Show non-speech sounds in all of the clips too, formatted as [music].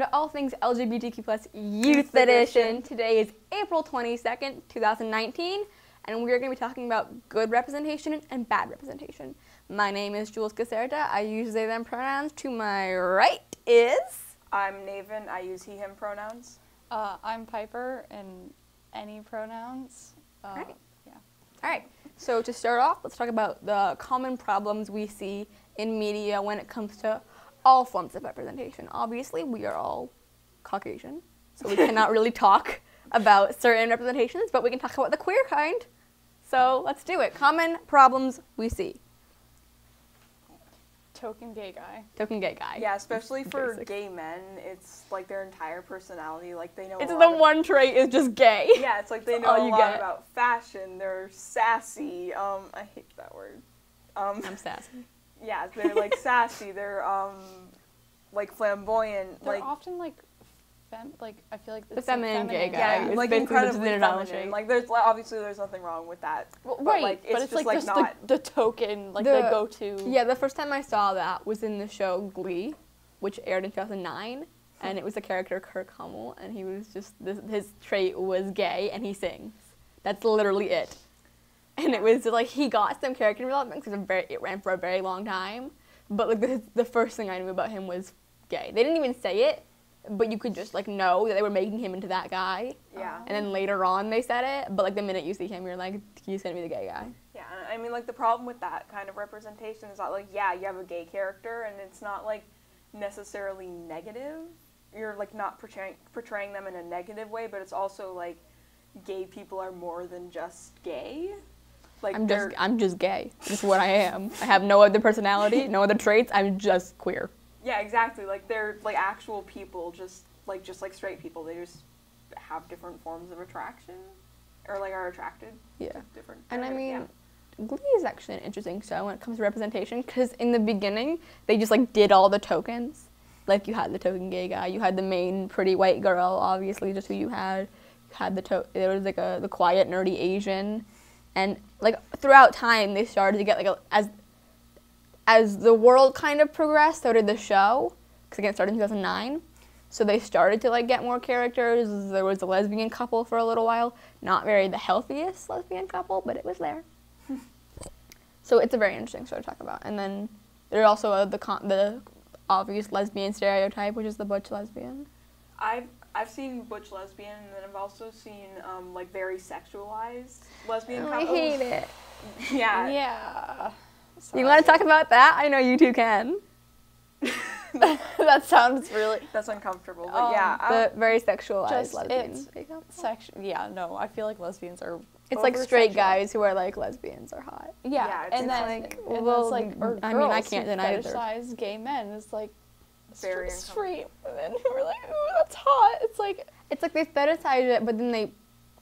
welcome to All Things LGBTQ Plus Youth Edition. Today is April 22nd, 2019, and we're going to be talking about good representation and bad representation. My name is Jules Caserta. I use they, them pronouns. To my right is... I'm Naven. I use he, him pronouns. Uh, I'm Piper, and any pronouns. Uh, Right. Yeah. All right, so to start off, let's talk about the common problems we see in media when it comes to all forms of representation. Obviously, we are all Caucasian, so we cannot [laughs] really talk about certain representations, but we can talk about the queer kind. So let's do it. Common problems we see. Token gay guy. Token gay guy. Yeah, especially for Basic. gay men, it's like their entire personality. Like they know. It's a the of- one trait is just gay. [laughs] Yeah, it's like they know all a you lot get. about fashion. They're sassy. Um, I hate that word. Um, I'm sassy. [laughs] yeah, they're like [laughs] sassy. They're um, like flamboyant. They're like often like, fem- like I feel like The it's, like, feminine gay guy. yeah, it's like basically incredibly an analogy. feminine. Like there's like, obviously there's nothing wrong with that. Well, but, right, like, it's but it's just, like, like, just not- the, the token, like The- the, go-to. Yeah, the first time I saw that was in the show Glee, which aired in 2009, and it was the character Kurt Hummel, and he was just this, his trait was gay, and he sings. That's literally it. And it was like he got some character development because it ran for a very long time, but like the, the first thing I knew about him was gay. They didn't even say it, but you could just like know that they were making him into that guy. Yeah. And then later on they said it, but like the minute you see him, you're like, he's gonna be the gay guy. Yeah, I mean, like the problem with that kind of representation is that, like, yeah, you have a gay character, and it's not like necessarily negative. You're like not portraying portraying them in a negative way, but it's also like gay people are more than just gay. Like I'm just I'm just gay. Just what I am. I have no other personality, no other traits. I'm just queer. yeah, exactly. Like they're like actual people, just like just like straight people. They just have different forms of attraction, or like are attracted Yeah. to different. And I yeah. mean, Glee is actually an interesting show when it comes to representation because in the beginning they just like did all the tokens. Like you had the token gay guy, you had the main pretty white girl, obviously just who you had. You had the to- there was like a the quiet nerdy Asian, and like throughout time they started to get like a, as as the world kind of progressed, so did the show. Because again, it started in 2009. So they started to like get more characters. There was a lesbian couple for a little while. Not very the healthiest lesbian couple, but it was there. [laughs] so it's a very interesting show to talk about. And then there's also uh, the con- the obvious lesbian stereotype, which is the butch lesbian. I've I've seen butch lesbian, and then I've also seen um, like very sexualized lesbian. Oh, I couples. hate it. [laughs] Yeah. Yeah. You want to talk about that? I know you two can. [laughs] that sounds really That's uncomfortable, but Um, yeah. I The don't- very sexualized Just- lesbian. it's- gay section. Yeah, no, I feel like lesbians are. It's like straight guys who are like lesbians are hot. Yeah, Yeah, it's and just then like, and well, like or I mean, I can't deny that they're- gay men. It's like Very very straight women who are like, ooh, that's hot. It's like, It's like they fetishize it, but then they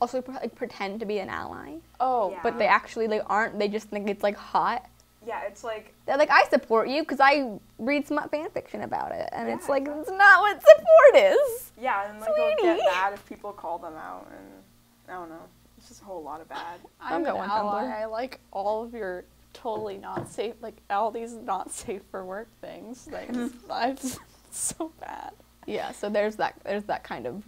also pre- like pretend to be an ally, oh, Yeah. but they actually they aren't. They just think it's like hot. yeah, it's like They're like, I support you because I read smut fan fiction about it, and it's like exactly. it's not what support is. yeah, and like they'll get Sweetie. mad if people call them out, and I don't know. It's just a whole lot of bad. I'm go an ally. Tumblr. I like all of your totally not safe, like all these not safe for work things. Like hmm. [laughs] I'm so bad. Yeah, so there's that. There's that kind of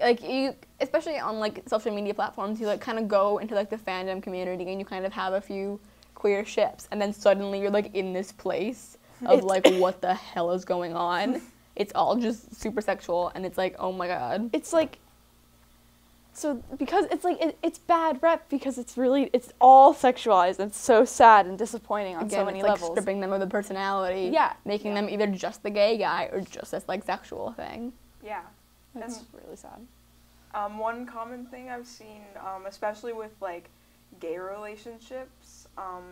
like you, especially on like social media platforms, you like kind of go into like the fandom community and you kind of have a few queer ships, and then suddenly you're like in this place of It's- like what the hell is going on. [laughs] It's all just super sexual, and it's like, oh my god. It's like. So because it's like it, it's bad rep because it's really it's all sexualized and it's so sad and disappointing on Again, so many it's like levels. stripping them of the personality. Yeah. Making Yeah. them either just the gay guy or just this like sexual thing. Yeah. That's And- really sad. Um, one common thing I've seen, um, especially with like gay relationships, um,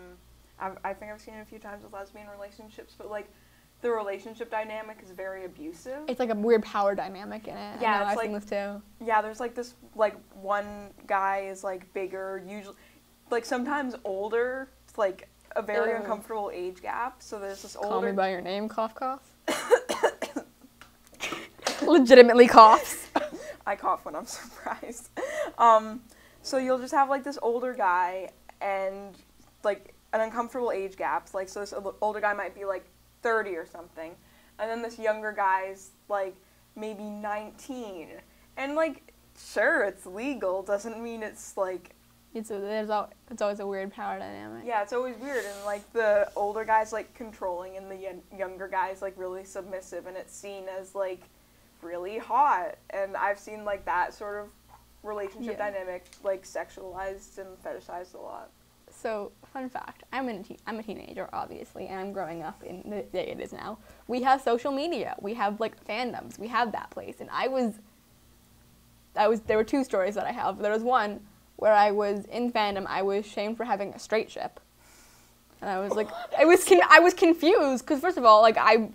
I've, I think I've seen it a few times with lesbian relationships, but like the relationship dynamic is very abusive. It's like a weird power dynamic in it. Yeah, I know, I've seen this too. Yeah, there's like this like one guy is like bigger, usually like sometimes older, it's like a very Ew. uncomfortable age gap. So there's this older Call me by your name, cough cough. [coughs] Legitimately coughs. [laughs] I cough when I'm [laughs] surprised. Um, so you'll just have like this older guy and like an uncomfortable age gap. Like so, this older guy might be like 30 or something, and then this younger guy's like maybe 19, and like sure it's legal doesn't mean it's like It's a, there's al- it's always a weird power dynamic. yeah it's always weird and like the older guy's like controlling and the young, younger guy's like really submissive and it's seen as like really hot and I've seen like that sort of relationship Yeah. dynamic like sexualized and fetishized a lot. So, fun fact: I'm a te- I'm a teenager, obviously, and I'm growing up in the day it is now. We have social media. We have like fandoms. We have that place, and I was. I was. There were two stories that I have. There was one where I was in fandom. I was shamed for having a straight ship, and I was like, [laughs] I was con- I was confused because first of all, like I.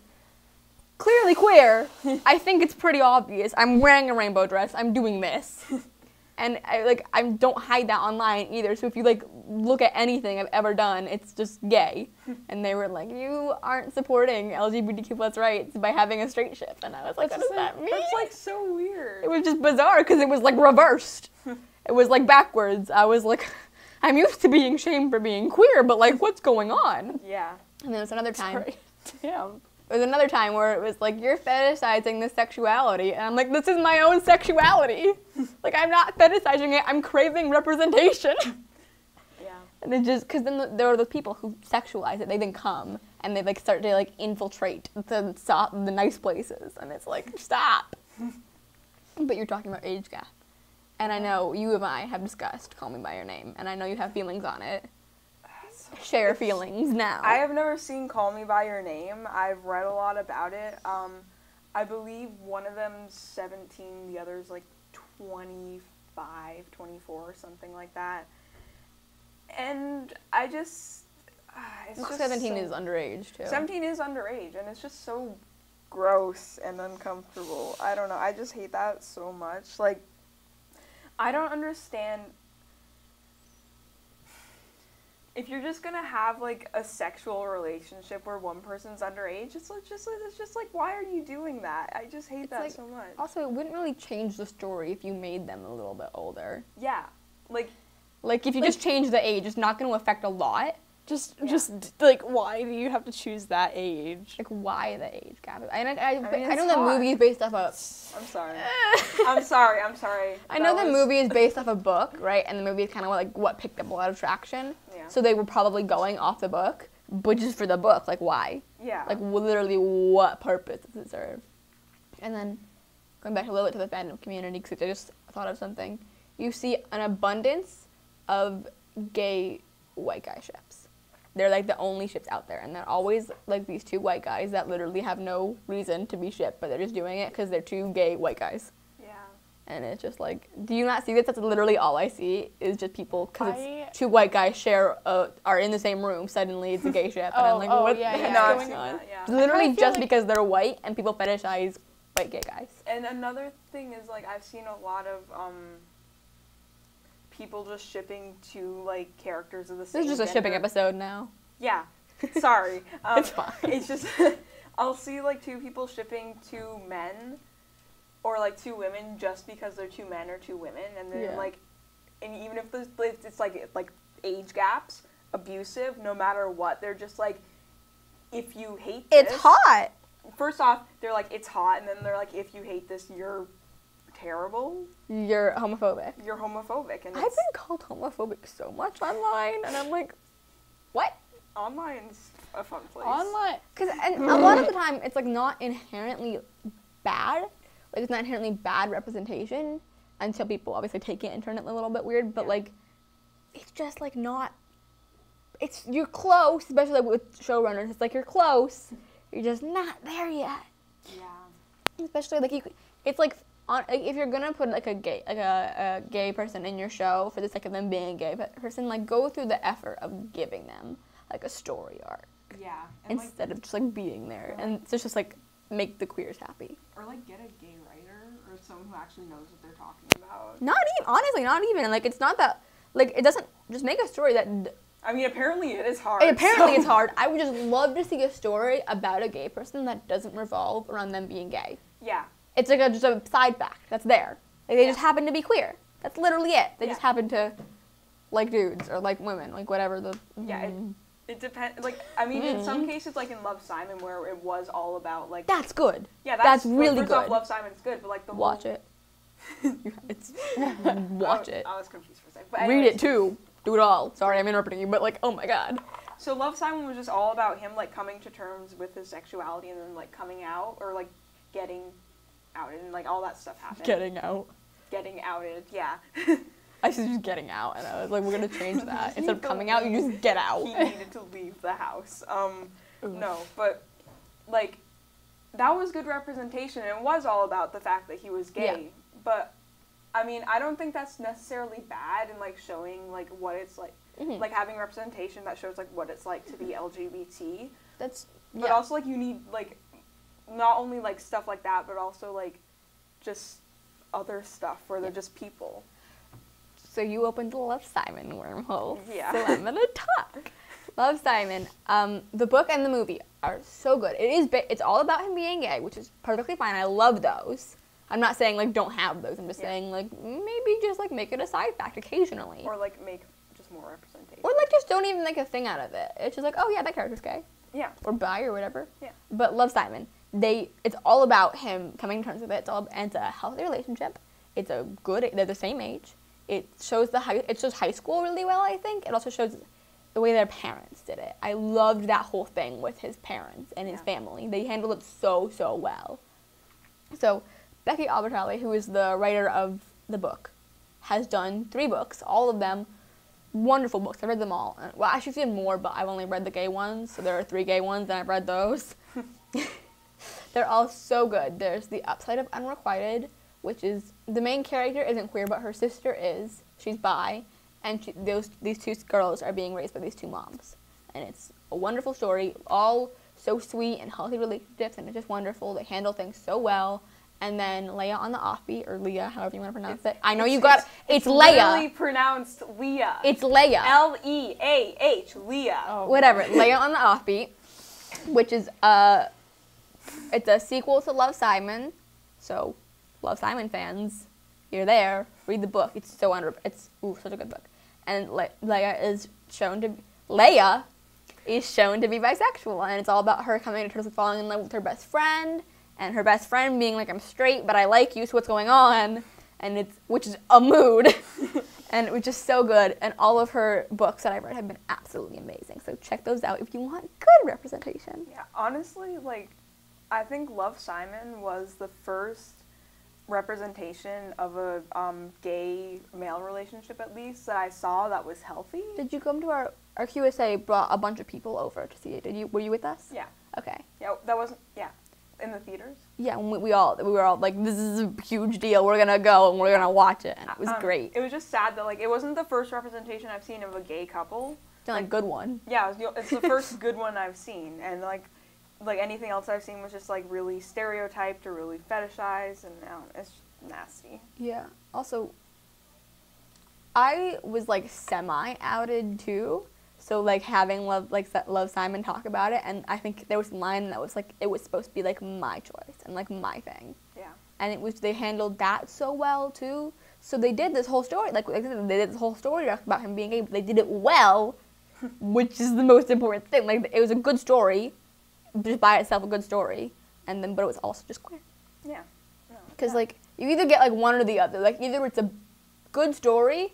Clearly queer. [laughs] I think it's pretty obvious. I'm wearing a rainbow dress. I'm doing this. [laughs] and I like I don't hide that online either. So if you like look at anything I've ever done, it's just gay. [laughs] and they were like, "You aren't supporting LGBTQ plus rights by having a straight ship," and I was like, "What does that mean?" That's like so weird. it was just bizarre because it was like reversed. [laughs] it was like backwards. I was like, [laughs] "I'm used to being shamed for being queer, but like, what's going on?" yeah. And there was another time. Damn. There was another time where it was like you're fetishizing this sexuality, and I'm like, this is my own sexuality. [laughs] like I'm not fetishizing it. I'm craving representation. [laughs] Yeah. and it just because then the, there are those people who sexualize it. They then come and they like start to like infiltrate the the nice places, and it's like stop. [laughs] but you're talking about age gap, and I know you and I have discussed "Call Me by Your Name," and I know you have feelings on it. Share feelings now. I have never seen Call Me by Your Name. I've read a lot about it. Um, I believe one of them's 17, the other's like 25, 24, something like that. And I just. Uh, it's just 17 so- is underage too. 17 is underage, and it's just so gross and uncomfortable. I don't know. I just hate that so much. Like, I don't understand. If you're just gonna have like a sexual relationship where one person's underage, it's just it's just like why are you doing that? I just hate It's that like- so much. Also, it wouldn't really change the story if you made them a little bit older. Yeah, like Like if you just change the age, it's not going to affect a lot. Just, Yeah. just like, why do you have to choose that age? Like why the age gap? I, I, I, mean, I it's know the movie is based off of. I'm sorry. [laughs] I'm sorry. I'm sorry. I know That the movie is based off a book, right? And the movie is kind of like what picked up a lot of traction. Yeah. So they were probably going off the book, but just for the book. Like why? Yeah. Like literally, what purpose does it serve? And then going back a little bit to the fandom community, because I just thought of something. You see an abundance of gay white guy ships. They're like the only ships out there, and they're always like these two white guys that literally have no reason to be shipped, but they're just doing it because they're two gay white guys. yeah. And it's just like, do you not see this? That's literally all I see is just people because I- two white guys share uh, are in the same room. Suddenly it's a gay ship, and I'm [laughs] Oh, like, oh, what yeah, the yeah, No, going on? yeah. Literally just like- because they're white and people fetishize white gay guys. And another thing is like I've seen a lot of um people just shipping two like characters of the same. This is just a shipping episode now. Yeah. Sorry. [laughs] Um, It's fine. It's just [laughs] I'll see like two people shipping two men or like two women just because they're two men or two women and then Yeah. like and even if there's it's it's, like like age gaps, abusive, no matter what, they're just like if you hate this, It's hot. First off, they're like it's hot and then they're like if you hate this, you're terrible. You're homophobic. You're homophobic and I've been called homophobic so much online, and I'm like, what? online's a fun place. Online. Because and a lot of the time, it's like not inherently bad. Like it's not inherently bad representation until people obviously take it and turn it a little bit weird. But Yeah. like, it's just like not. It's you're close, especially like with showrunners. It's like you're close, you're just not there yet. Yeah. Especially like you, it's like on if you're gonna put like a gay like a, a gay person in your show for the sake of them being a gay person, like go through the effort of giving them like a story arc Yeah. And like instead of just like being there, and it's just like make the queers happy. or like get a gay writer or someone who actually knows what they're talking about. Not even honestly, not even like it's not that like it doesn't just make a story that d- I mean, apparently it is hard. apparently so- it's hard. I would just love to see a story about a gay person that doesn't revolve around them being gay. Yeah. It's like a, just a side fact that's there. Like they just happen to be queer. That's literally it. They just happen to like dudes or like women, like whatever the Yeah, it- mm, It depends. Like I mean, in some Mhm. cases, like in Love Simon, where it was all about like That's good. yeah, that's that's, really first off, good. Love Simon's good, but like the Watch whole, it. [laughs] it's watch I, it. I was confused for a second. Read it too. Do it all. Sorry, I'm interrupting you, but like, oh my god. So Love Simon was just all about him like coming to terms with his sexuality and then like coming out or like getting outed and like all that stuff happened. Getting out. Getting outed, yeah. [laughs] I said just getting out, and I was like, we're gonna change [laughs] that. Instead of coming out, you just get out. he [laughs] needed to leave the house. Um, no, but like that was good representation. and It was all about the fact that he was gay. Yeah. But I mean, I don't think that's necessarily bad in like showing like what it's like, Mhm. like having representation that shows like what it's like to be LGBT. That's But yeah. also like you need like not only like stuff like that, but also like just other stuff where they're Yeah. just people. So you opened the Love Simon wormhole. Yeah. So I'm gonna talk. [laughs] Love Simon. Um, the book and the movie are so good. It is. It's all about him being gay, which is perfectly fine. I love those. I'm not saying like don't have those. I'm just Yeah. saying like maybe just like make it a side fact occasionally, Or like make just more representation. or like just don't even make a thing out of it. It's just like oh yeah, that character's gay yeah. or bi or whatever. Yeah. But Love Simon, they it's all about him coming to terms with it. It's all and it's a healthy relationship. It's a good. They're the same age. It shows the high. It shows high school really well. I think it also shows the way their parents did it. I loved that whole thing with his parents and his Yeah. family. They handled it so so well. So Becky Albertalli, who is the writer of the book, has done three books. All of them wonderful books. I read them all. Well, I should read more, but I've only read the gay ones. So there are three gay ones, and I've read those. They're all so good. There's The Upside of Unrequited, which is the main character isn't queer, but her sister is. She's bi, and she, those these two girls are being raised by these two moms, and it's a wonderful story. All so sweet and healthy relationships, and it's just wonderful. They handle things so well. And then Leia on the offbeat, or Leah, however you want to pronounce it. I know you got it's, literally Leia. pronounced Leah. It's Leia. L E A H Leah. Oh. whatever. Leia on the Offbeat, which is uh, it's a sequel to Love Simon. So, Love Simon fans, you're there. Read the book. It's so under. It's ooh, such a good book. And Le- Leia is shown to Leia is shown to be bisexual, and it's all about her coming to terms with falling in love with her best friend, and her best friend being like, "I'm straight, but I like you, so what's going on?" And it's which is a mood. [laughs] and it was just so good. And all of her books that I've read have been absolutely amazing. So check those out if you want good representation. Yeah, honestly, like, I think Love Simon was the first representation of a um, gay male relationship, at least, that I saw that was healthy. Did you come to our our QSA brought a bunch of people over to see it? Did you were you with us? Yeah, Okay. yeah, that wasn't, yeah, in the theaters. Yeah, and we, we all we were all like, this is a huge deal. We're gonna go and we're gonna watch it, and it was Um, great. It was just sad that, like, it wasn't the first representation I've seen of a gay couple. It's a good one. Yeah, it was, the- it's the first [laughs] good one I've seen, and like, like anything else I've seen was just like really stereotyped or really fetishized, and now it's nasty. Yeah. Also, I was like semi outed too. So like having love like love Simon talk about it, and I think there was a line that was like it was supposed to be like my choice and like my thing, Yeah. and it was they handled that so well too. So they did this whole story like like I said, they did this whole story about him being gay, but they did it well, [laughs] which is the most important thing. Like it was a good story, just by itself a good story, and then but it was also just queer. Yeah. No, Because yeah. like you either get like one or the other. Like either it's a good story,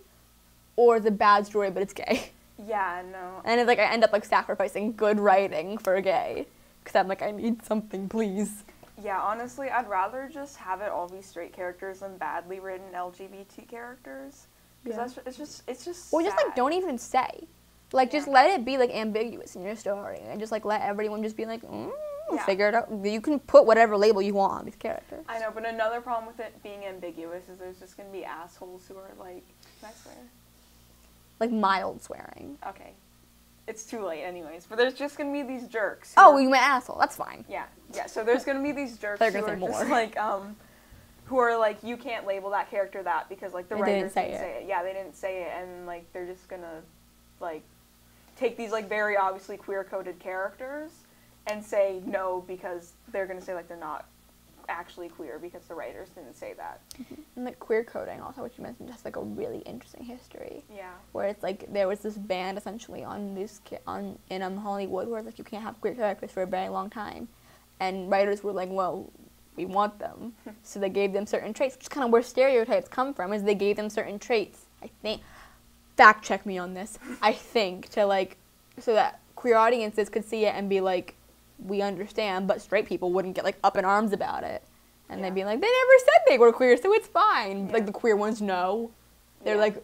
or it's a bad story, but it's gay. [laughs] Yeah, no. And it's like I end up like sacrificing good writing for gay, because I'm like I need something, please. Yeah, honestly, I'd rather just have it all be straight characters than badly written LGBT characters. Because Yeah. that's it's just it's just. Or just like don't even say, like just let it be like ambiguous in your story, and just like let everyone just be like, mm, Yeah. figure it out. You can put whatever label you want on these characters. I know, but another problem with it being ambiguous is there's just gonna be assholes who are like, can I swear? Like mild swearing. Okay, it's too late, anyways. But there's just gonna be these jerks. Oh, you meant asshole. That's fine. Yeah, yeah. So there's gonna be these jerks They're who are say just more. like um, who are like you can't label that character that because like the They writers didn't say didn't it. say it. Yeah, they didn't say it, and like they're just gonna like take these like very obviously queer coded characters and say no because they're gonna say like they're not actually queer because the writers didn't say that. And like queer coding, also which you mentioned, has like a really interesting history. Yeah. Where it's like there was this ban essentially on this ki- on in um Hollywood where like you can't have queer characters for a very long time, and writers were like, well, we want them, [laughs] so they gave them certain traits, which is kind of where stereotypes come from. Is they gave them certain traits. I think. Fact check me on this. I think to like, so that queer audiences could see it and be like, we understand, but straight people wouldn't get like up in arms about it. And Yeah. they'd be like, they never said they were queer, so it's fine. Like the queer ones know. They're Yeah. like,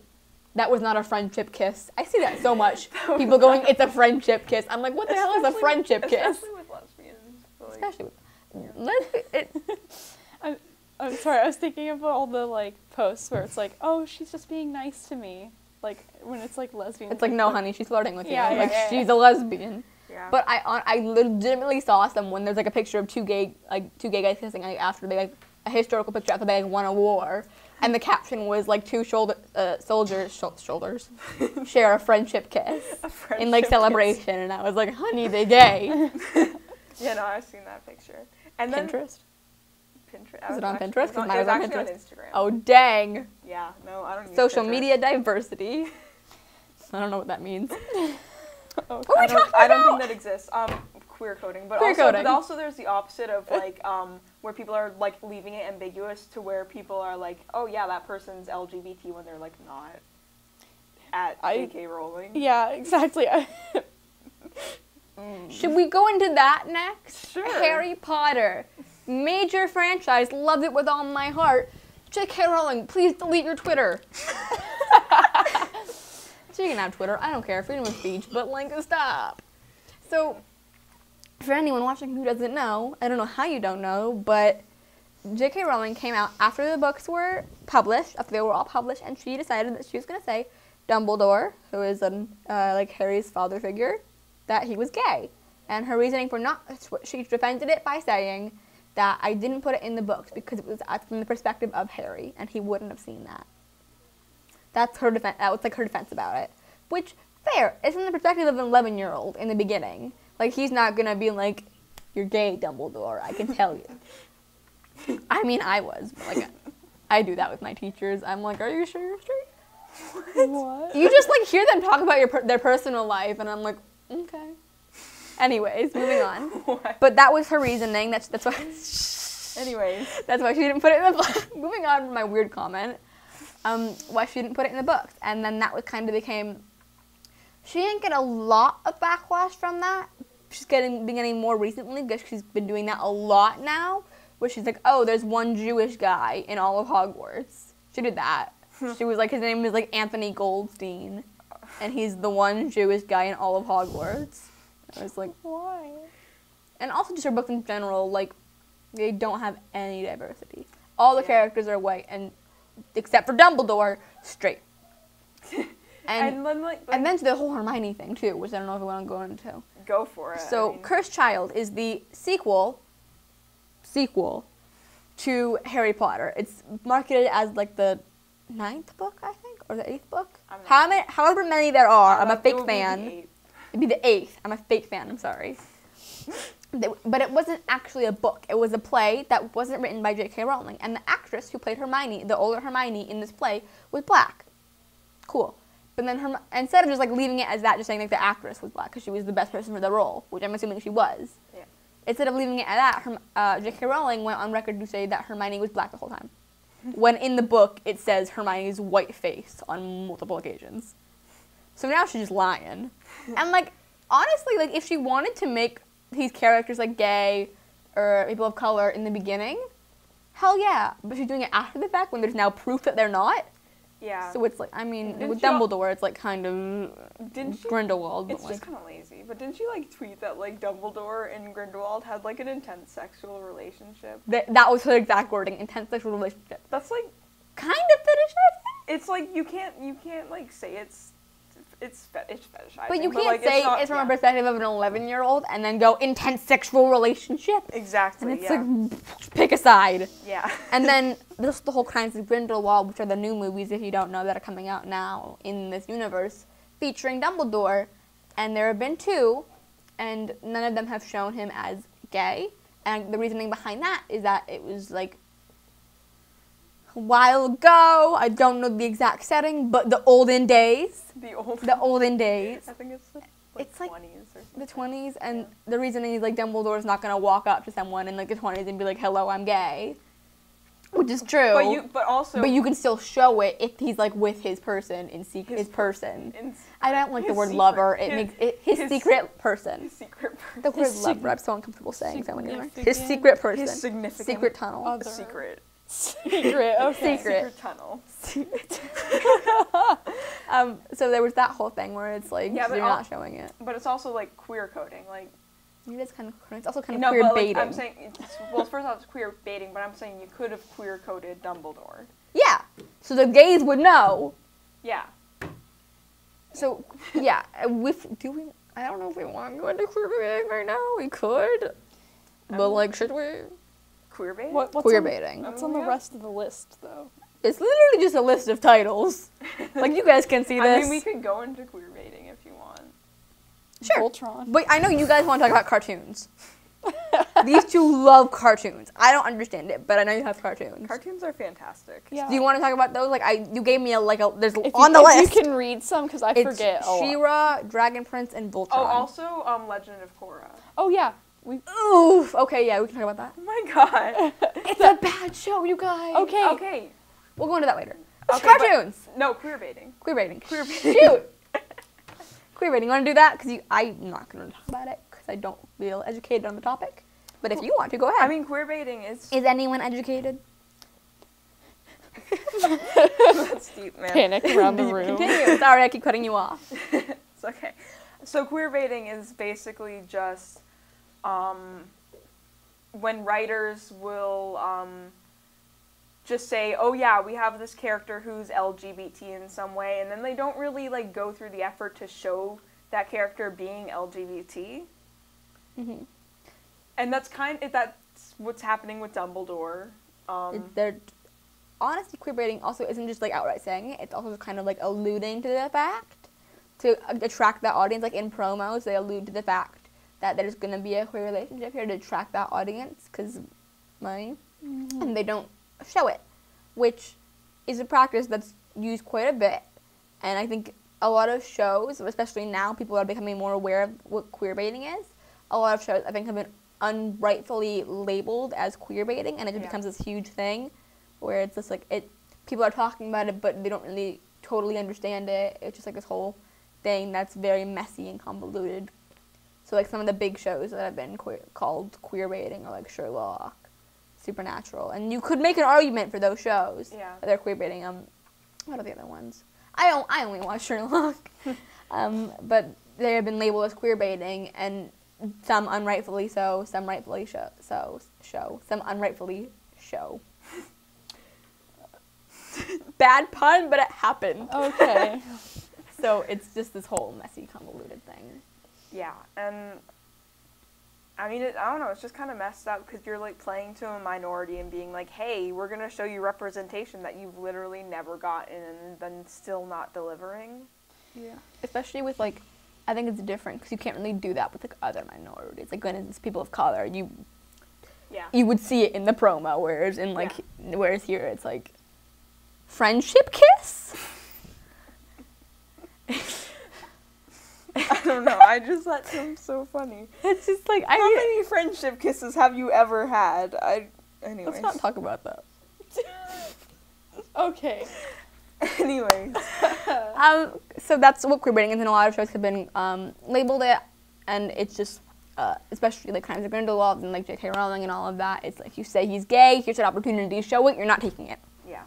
that was not a friendship kiss. I see that so [laughs] much. People going, it's a friendship kiss. I'm like, what the hell is a Especially- friendship kiss? Especially with lesbians. Like, Especially with lesbi- it, [laughs] I'm, I'm sorry. I was thinking of all the like posts where it's like, "Oh, she's just being nice to me." Like when it's like lesbian. It's like, no, honey, she's flirting with you. Yeah, yeah, like yeah, she's yeah. a lesbian. yeah. But I on- I legitimately saw someone. There's like a picture of two gay like two gay guys kissing like, after they like a historical picture after they like, won a war, and the caption was like two shoulder uh, soldiers shou- shoulders [laughs] share a friendship kiss A in like friendship kiss. celebration, and I was like, honey, they gay. [laughs] Yeah, no, I've seen that picture. And then Pinterest. Pinterest. Is I was it on actually- Pinterest? It was, 'Cause on, it was was on actually on Pinterest. Instagram. Oh dang! Yeah, no, I don't Social media diversity. [laughs] I don't know what that means. [laughs] Oh, What are I don't, I don't think that exists. Um, queer coding, but Queer also, coding. but also there's the opposite of [laughs] like um, where people are like leaving it ambiguous to where people are like, oh yeah, that person's LGBT when they're like not. At I- J.K. Rowling. Yeah, exactly. I- Should we go into that next? Sure. Harry Potter, major franchise, loved it with all my heart. J.K. Rowling, please delete your Twitter. [laughs] so you can have Twitter. I don't care. Freedom of speech, but like, stop. So, for anyone watching who doesn't know, I don't know how you don't know, but J.K. Rowling came out after the books were published, after they were all published, and she decided that she was going to say Dumbledore, who is an, uh, like Harry's father figure, that he was gay. And her reasoning for not, she defended it by saying that I didn't put it in the books because it was from the perspective of Harry, and he wouldn't have seen that. That's her defense. That was like her defense about it, which fair. It's in the perspective of an 11 year old in the beginning. Like he's not gonna be like, "You're gay, Dumbledore." I can tell you. I mean, I was, but like, I do that with my teachers. I'm like, "Are you sure you're straight?" what? You just like hear them talk about your per- their personal life, and I'm like, okay. Anyways, moving on. [laughs] What? But that was her reasoning. That's that's why. [laughs] Anyways, [laughs] That's why she didn't put it in the book. Moving on from my weird comment, um, why she didn't put it in the book, and then that was kind of became. She didn't get a lot of backlash from that. She's getting been getting more recently because she's been doing that a lot now. Where she's like, oh, there's one Jewish guy in all of Hogwarts. She did that. she was like, his name is like Anthony Goldstein, and he's the one Jewish guy in all of Hogwarts. I was like, Why? and also just her books in general, like they don't have any diversity. All the Yeah. characters are white, and except for Dumbledore, straight. [laughs] and, And then like, and then to the whole Hermione thing too, which I don't know if I want to go into. go for it. I So, mean, Cursed Child is the sequel, sequel, to Harry Potter. It's marketed as like the ninth book, I think, or the eighth book. I'm How many, however many there are, I'm a fake will be fan. It'd be the eighth. I'm a fake fan. I'm sorry. But it wasn't actually a book. It was a play that wasn't written by J.K. Rowling. And the actress who played Hermione, the older Hermione in this play, was black. Cool. But then Herm- instead of just like leaving it as that, just saying like the actress was black because she was the best person for the role, which I'm assuming she was. Yeah. Instead of leaving it at that, Herm- uh, J.K. Rowling went on record to say that Hermione was black the whole time. [laughs] when in the book it says Hermione's white face on multiple occasions. So now she's just lying. and like honestly, like if she wanted to make these characters like gay or people of color in the beginning, hell yeah. But she's doing it after the fact when there's now proof that they're not. Yeah. So it's like I mean, Didn't with al- Dumbledore, it's like kind of Didn't she? Grindelwald, It's like just kind of lazy. But didn't she like tweet that like Dumbledore and Grindelwald had like an intense sexual relationship? that, that was her exact wording: intense sexual relationship. That's like Kind of fetish, I it's like you can't you can't like say it's it's fe- it's fetishizing. But you can't like, say it's, not- from yeah. a perspective of an 11 year old and then go intense sexual relationship. Exactly. And it's yeah. like, pick a side. yeah. [laughs] And then there's the whole Crimes of Grindelwald, which are the new movies, if you don't know, that are coming out now in this universe, featuring Dumbledore. And there have been two, and none of them have shown him as gay. And the reasoning behind that is that it was like a while ago. I don't know the exact setting, but the olden days. The old. The olden days. I think it's the like It's like 20s or something. The 20s, and the reasoning is like Dumbledore's not gonna walk up to someone in like the 20s and be like, hello, I'm gay. Which is true. But you, but also. But you can still show it if he's like with his person in secret. His, His person. in I don't like the word secret- lover. It his- makes it his, his- secret person. secret. per- The word lover. I'm so uncomfortable saying so anymore. His secret person. His significant. secret tunnel. Other. Secret. Secret. Okay. Secret. Secret tunnel. Secret. [laughs] um. So there was that whole thing where it's like Yeah, al- not showing it. But it's also like queer coding. Like It is kind of. It's also kind of no, queer but like, baiting. I'm saying, it's, well, first off, it's queer baiting, but I'm saying you could have queer coded Dumbledore. yeah. So the gays would know. Yeah. So yeah, with do we? I don't know if we want to go into queer baiting right now. We could, but Um, like, should we? Queer baiting. What, what's Queer on, baiting. What's on the rest of the list, though? It's literally just a list of titles. [laughs] Like you guys can see this. I mean, we could go into queer baiting if you want. Sure. Voltron. But I know you guys want to talk about cartoons. [laughs] These two love cartoons. I don't understand it, but I know you have cartoons. Cartoons are fantastic. Yeah. Do you want to talk about those? Like I, you gave me a like a. There's If on you, the if list. you can read some, because I it's forget a lot. She-Ra, Dragon Prince, and Voltron. Oh, also, um, Legend of Korra. Oh yeah, we. Oof. Okay, yeah, we can talk about that. Oh [laughs] my god. It's a bad show, you guys. Okay. okay. We'll go into that later. Okay, but- cartoons. No, queer baiting. Queer baiting. Queer baiting. Shoot. [laughs] Queer baiting. You want to do that? Because I'm not going to talk about it because I don't feel educated on the topic. But if you want to, go ahead. I mean, queer baiting is. is anyone educated? [laughs] That's deep, man. Panic around the room. Continue. Sorry, I keep cutting you off. it's okay. So queer baiting is basically just um, when writers will um, just say, "Oh yeah, we have this character who's LGBT in some way," and then they don't really like go through the effort to show that character being LGBT. Mhm. And that's kind of that's what's happening with Dumbledore. Um, They're honestly queer baiting also isn't just like outright saying it. It's also kind of like alluding to the fact to uh, attract that audience. Like in promos, they allude to the fact that there's gonna be a queer relationship here to attract that audience because money, mm-hmm. and they don't show it, which is a practice that's used quite a bit. And I think a lot of shows, especially now, people are becoming more aware of what queer baiting is. A lot of shows, I think, have been unrightfully labeled as queer baiting, and it just Yeah. becomes this huge thing where it's just like it. People are talking about it, but they don't really totally understand it. It's just like this whole thing that's very messy and convoluted. So like some of the big shows that have been queer, called queer baiting are like Sherlock, Supernatural, and you could make an argument for those shows. Yeah. that they're queer baiting. Um, what are the other ones? I don't. I only watch Sherlock. [laughs] um, but they have been labeled as queer baiting, and some unrightfully so, some rightfully show. So show some unrightfully show. [laughs] Bad pun, but it happened. Okay. [laughs] So it's just this whole messy, convoluted thing. Yeah, and I mean, it, I don't know. It's just kind of messed up because you're like playing to a minority and being like, "Hey, we're gonna show you representation that you've literally never gotten, and then still not delivering." Yeah. Especially with like, I think it's different because you can't really do that with like other minorities. Like when it's people of color, you Yeah. you would see it in the promo, whereas in like whereas here it's like friendship kiss. [laughs] I don't know. I just that sounds so funny. [laughs] It's just like I How mean, many friendship kisses have you ever had? I. Anyways. let's not talk about that. [laughs] okay. Anyways. [laughs] Um, so that's what queer baiting is, and a lot of shows have been um, labeled it, and it's just, uh, especially like Crimes of Grindelwald and like J.K. Rowling and all of that. It's like you say he's gay, here's an opportunity to show it, you're not taking it. Yeah.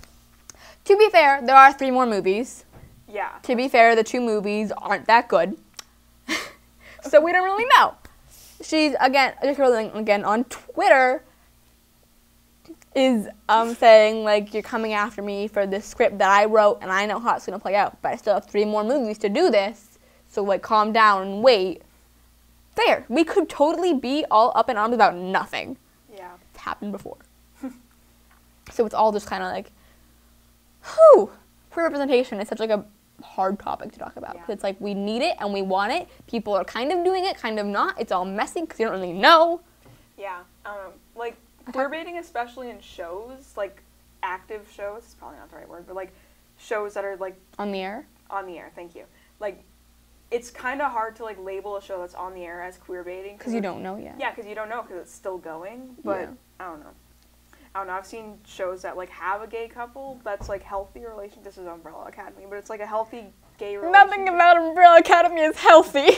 To be fair, there are three more movies. Yeah. To be fair, the two movies aren't that good, so we don't really know. She's again, J.K. Rowling again on Twitter is um, saying like you're coming after me for this script that I wrote and I know how it's gonna play out, but I still have three more movies to do this. So like calm down and wait. There, we could totally be all up in arms about nothing. Yeah. It's happened before. [laughs] so it's all just kind of like, whew. Representation is such like a hard topic to talk about. Yeah. It's like we need it and we want it. People are kind of doing it, kind of not. It's all messy because you don't really know. Yeah. Um, like queer baiting, especially in shows, like active shows. Is probably not the right word, but like shows that are like On the air? on the air. Thank you. Like, it's kind of hard to like label a show that's on the air as queer baiting Because you don't know yet. Yeah, because you don't know because it's still going. But Yeah. I don't know. I don't know. I've seen shows that like have a gay couple that's like healthy relation. This is Umbrella Academy, but it's like a healthy gay relationship. Nothing about Umbrella Academy is healthy.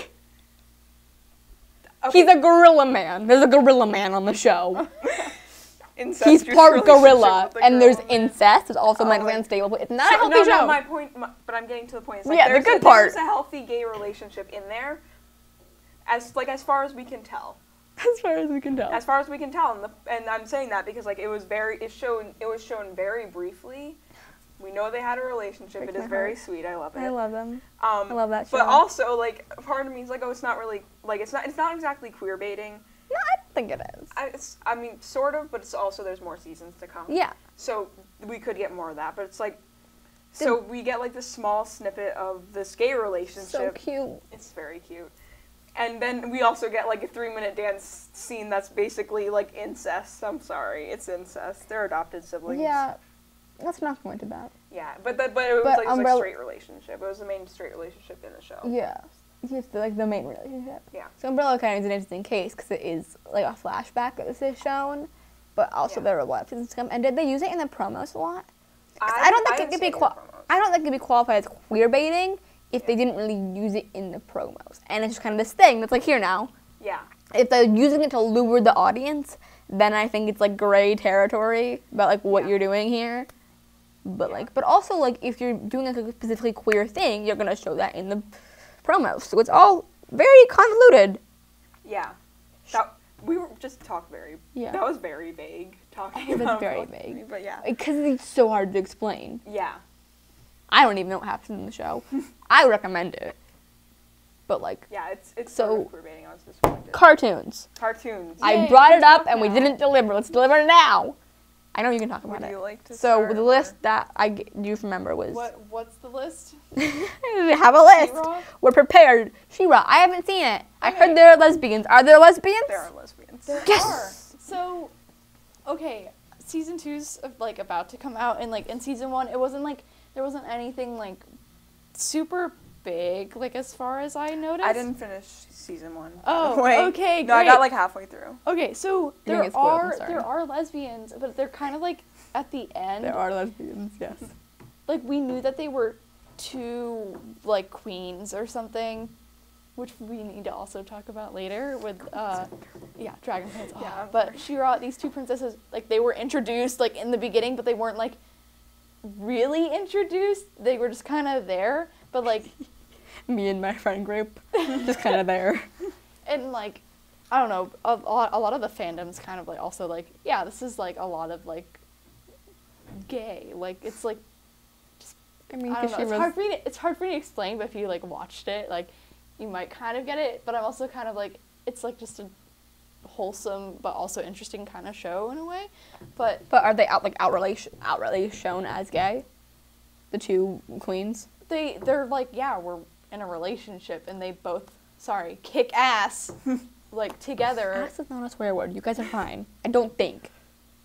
Okay, He's a gorilla man. There's a gorilla man on the show. [laughs] He's part gorilla, a and there's man. incest. It's also Oh, mentally like- unstable. But it's not a healthy no, show. No, my point, my, but I'm getting to the point. It's like Yeah, the good a, part. There's a healthy gay relationship in there, as like as far as we can tell. [laughs] as far as we can tell. As far as we can tell, and, the, and I'm saying that because like it was very, it shown, it was shown very briefly. We know they had a relationship. Breaks it is very heart. sweet. I love it. I love them. Um, I love that But also, like, part of me is like, oh, it's not really like it's not it's not exactly queer baiting. No, I don't think it is. I, it's, I mean, sort of, but it's also there's more seasons to come. Yeah. So we could get more of that, but it's like, so we get like this small snippet of this gay relationship. So cute. It's very cute. And then we also get like a three minute dance scene that's basically like incest. I'm sorry, it's incest. They're adopted siblings. Yeah. Let's not go into that. Yeah, but the, but it was But like, was, like Umbrella- straight relationship. It was the main straight relationship in the show. Yeah. It's the, like the main relationship. Yeah. So Umbrella Academy is an interesting case because it is like a flashback that this is shown, but also Yeah. there are a lot of things to come. And did they use it in the promos a lot? I, don't think didn't it could be qual- I don't think it could be qualified as queer baiting if they didn't really use it in the promos. And it's just kind of this thing that's like here now. Yeah. If they're using it to lure the audience, then I think it's like gray territory about like what Yeah. you're doing here. But Yeah. like, but also like if you're doing like a specifically queer thing, you're gonna show that in the promos. So it's all very convoluted. Yeah. That, we were just talk very. Yeah. That was very vague talking It was about very vague. But yeah. Because it's so hard to explain. Yeah. I don't even know what happens in the show. [laughs] I recommend it. But like Yeah. It's it's So- sort of queer baiting. I disappointed. cartoons. Cartoons. I brought it up and we didn't deliver. Let's deliver it now. I know you can talk about Would it. like to? so the or- list that I do remember was What what's the list? [laughs] we have a list. She-Ra? We're prepared. She-Ra. I haven't seen it. I heard there are lesbians. Are there lesbians? There are lesbians. There Yes! are. So, okay, season two's uh, like about to come out, and like in season one, it wasn't like there wasn't anything like super big, like as far as I noticed. I didn't finish season one. by Oh, [laughs] the way. okay, No, I got like halfway through. Okay, so You're there get spoiled, are there are lesbians, but they're kind of like at the end. There are lesbians. Yes. Like we knew that they were two like queens or something, which we need to also talk about later with uh yeah, Dragon Prince. Oh, Yeah. But She-Ra, these two princesses, like they were introduced like in the beginning, but they weren't like really introduced. They were just kind of there, but like [laughs] Me and my friend group, just kind of there. [laughs] and like I don't know, a, a lot a lot of the fandoms kind of like also like yeah, this is like a lot of like gay. Like it's like just I mean, I don't know. It's was- hard for me. To, it's hard for me to explain, but if you like watched it, like you might kind of get it. But I'm also kind of like it's like just a wholesome but also interesting kind of show in a way. But But are they out like outright outright shown as gay? The two queens. they they're like yeah we're in a relationship and they both sorry kick ass [laughs] like together. Ass is not a swear word. You guys are fine. I don't think.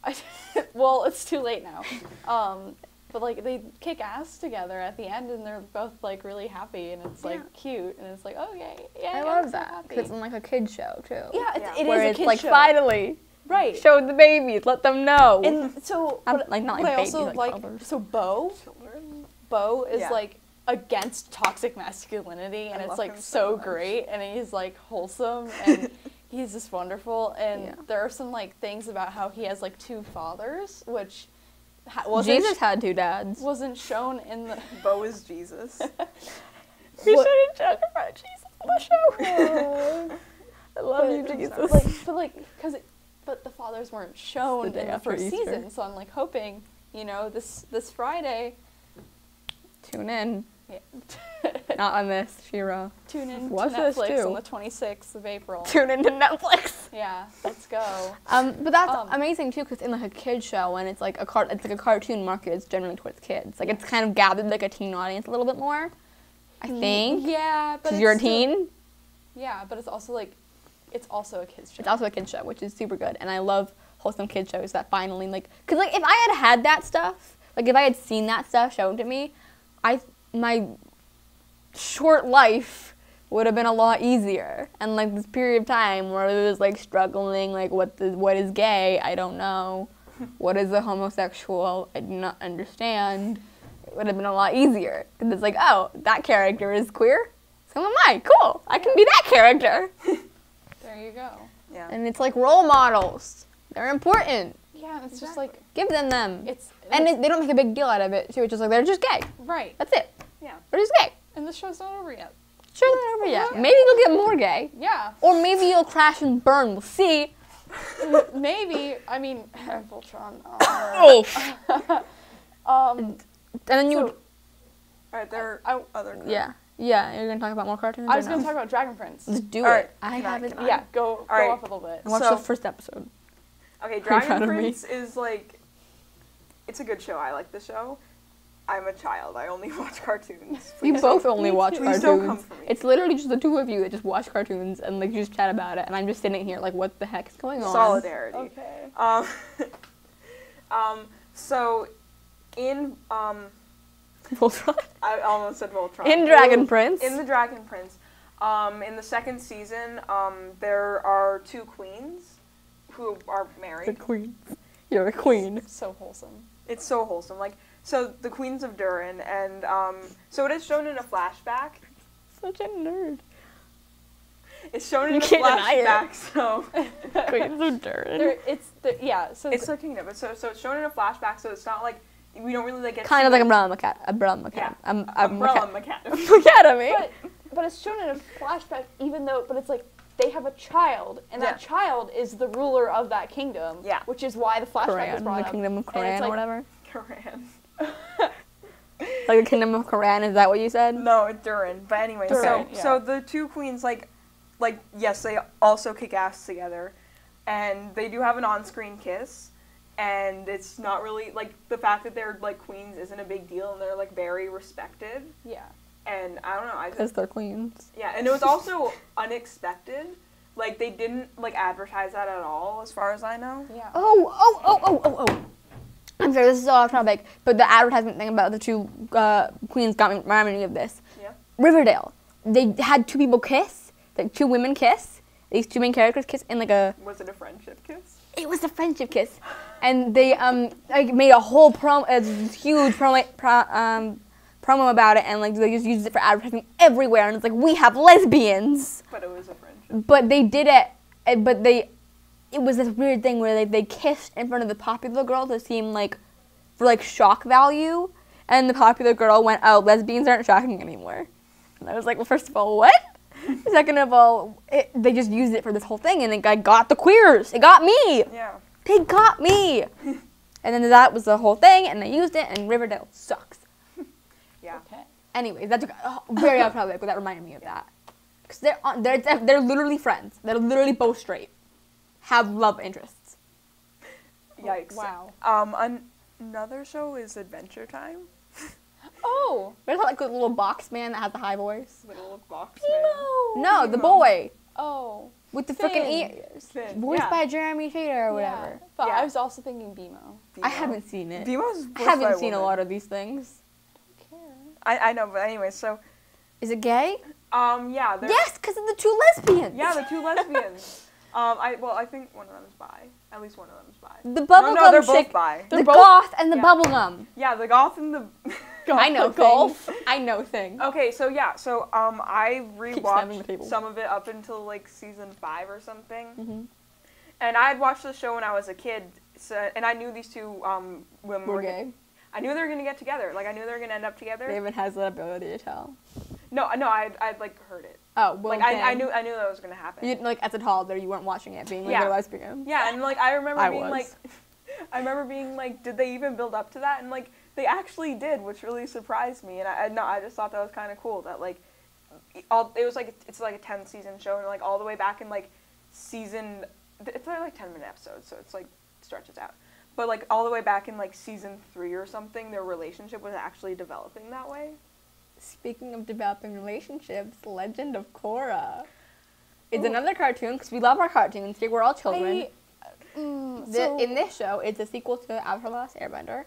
I, [laughs] well, it's too late now. Um, but like they kick ass together at the end, and they're both like really happy, and it's like Yeah. cute, and it's like oh yay, yeah, I I'm love that happy. because it's like a kid show too. Yeah, it's, Yeah. it is Where a it's kid's like show. finally right. show the babies, let them know. and so I'm- what, like, not what like I also babies, like like so Bow Children. Bow is Yeah. like against toxic masculinity and I it's like so so great and he's like wholesome and [laughs] he's just wonderful and Yeah. there are some like things about how he has like two fathers which ha- wasn't Jesus had two dads. wasn't shown in the [laughs] Bow is Jesus. [laughs] We What- shouldn't joke about Jesus on the show. [laughs] I love you, but, Jesus. like but like because but the fathers weren't shown It's the in the first Easter. season so i'm like hoping you know this this friday Tune in. Yeah. Not on this, She-Ra. tune in Watch to netflix on the 26th of april Tune in to Netflix. yeah let's go Um, but that's Um, amazing too, because in like a kids show, and it's like a car, it's like a cartoon market. It's generally towards kids. Like it's kind of gathered like a teen audience a little bit more. I think. yeah but it's you're a still- teen. yeah but it's also like it's also a kids show. It's also a kid show, which is super good, and I love wholesome kid shows that finally like, cause like if I had had that stuff, like if I had seen that stuff shown to me, I my short life would have been a lot easier, and like this period of time where it was like struggling, like what the what is gay, I don't know, what is a homosexual, I do not understand. It would have been a lot easier, cause it's like, oh, that character is queer, so am I. Cool, I can be that character. [laughs] there you go. Yeah. And it's like role models. They're important. Yeah, it's just like Give them them. it's and it's- it, they don't make a big deal out of it too. It's just like they're just gay. right. That's it. Yeah. They're gay. And the show's not over yet. Sure, they're over yet. Yeah. Maybe they'll get more gay, Yeah, or maybe you'll crash and burn. We'll see. [laughs] maybe. I mean, [laughs] Voltron. Uh, [laughs] Oh. um, and then you. so, would, All right, there are other. yeah, yeah. You're gonna talk about more cartoons. I was gonna talk about Dragon Prince. Let's do All right, it. I haven't. I? Yeah, go go right. off a little bit. I watched So- the first episode. Okay, Dragon. Prince is like, it's a good show. I like the show. I'm a child. I only [laughs] watch cartoons. We Please [laughs] both only me watch too. Please don't come cartoons. for me. It's literally just the two of you that just watch cartoons and like just chat about it, and I'm just sitting here like, what the heck is going on? solidarity. Okay. Um, [laughs] um, so in um, Voltron. I almost said Voltron. In Dragon Ooh. Prince. In the Dragon Prince, um, in the second season, um, there are two queens who are married. the married. queen. You're a queen. So wholesome. It's so wholesome. Like so, the queens of Duren, and um, so it is shown in a flashback. Such a nerd. It's shown in You a can't deny it. flashback. So [laughs] Queens of Duren. There, it's the, yeah. So it's the kingdom. But so so it's shown in a flashback. So it's not like we don't really like get kind to of like see, Umbrella Academy. Umbrella Academy. Yeah. Um, um, Umbrella Aca- Academy. Academy. but but it's shown in a flashback, even though but it's like they have a child, and that child is the ruler of that kingdom. Yeah. Which is why the flashback is Koran, brought the up. kingdom of And Koran it's or whatever. Koran. [laughs] Like the kingdom of Koran. Is that what you said? No, it's Duren. But anyway, so yeah. so the two queens like like yes, they also kick ass together, and they do have an on-screen kiss, and it's not really like the fact that they're like queens isn't a big deal, and they're like very respected, Yeah. and I don't know, I Because they're queens. yeah, and it was also [laughs] unexpected. Like they didn't like advertise that at all, as far as I know. Yeah. Oh, oh, oh, oh, oh, oh. [laughs] I'm sorry, this is off topic, but the advertisement thing about the two uh, queens got me reminded of this. Yeah. Riverdale. They had two people kiss, like two women kiss. These two main characters kiss in like a Was it a friendship kiss? it was a friendship kiss, and they um like made a whole prom a huge promo pro, um promo about it, and like they just used it for advertising everywhere, and it's like we have lesbians, But it was a friendship. but they did it, eh, but they it was this weird thing where they they kissed in front of the popular girl to seem like for like shock value, and the popular girl went, oh lesbians aren't shocking anymore, and I was like, well first of all what. [laughs] Second of all, it, they just used it for this whole thing, and it got- got the queers. It got me. Yeah. They got me. [laughs] and then that was the whole thing, and they used it, and Riverdale sucks. [laughs] Yeah. Okay. Anyways, that's oh, very off topic, but that reminded me of that. Because they're, on, they're, they're literally friends. They're literally both straight. Have love interests. [laughs] Yikes. Wow. Um, an- another show is Adventure Time. [laughs] Oh. There's like a little box man that has the high voice. Little box No, the boy Oh. with the freaking Finn. ears. Finn, Voiced yeah. by Jeremy Shada or whatever. Yeah. whatever. But Yeah. I was also thinking BMO. I haven't seen it. BMO's I voiced by haven't seen a woman. lot of these things. I don't care. I, I know, but anyway, so Is it gay? um yeah, Yes, because of the two lesbians. yeah, the two lesbians. [laughs] um, I well, I think one of them is bi. At least one of them is bi. The bubblegum no, they're chick, both bi. the both- goth and the yeah. bubblegum. Yeah, the goth and the. [laughs] I know the golf. I know things. okay, so yeah, so um, I slamming rewatched some of it up until like season five or something, Mm-hmm. and I had watched the show when I was a kid, so, and I knew these two um women We're were gonna- gay. I knew they were gonna get together. Like I knew they were gonna end up together. Raven has that ability to tell. No, no, I I'd like heard it. Oh, well, like I, I knew I knew that was gonna happen. You, like as a toddler, you weren't watching it, being like Yeah. a lesbian. Yeah, and like I remember I being was. like, [laughs] I remember being like, did they even build up to that? And like they actually did, which really surprised me. And I, I no, I just thought that was kind of cool that like, all it was like it's like a ten season show, and like all the way back in like season, it's like ten minute episodes, so it's like stretches out. But like all the way back in like season three or something, their relationship was actually developing that way. Speaking of developing relationships, Legend of Korra. It's another cartoon because we love our cartoons. We're all children. I, mm, The- so- in this show, it's a sequel to Avatar: The Last Airbender,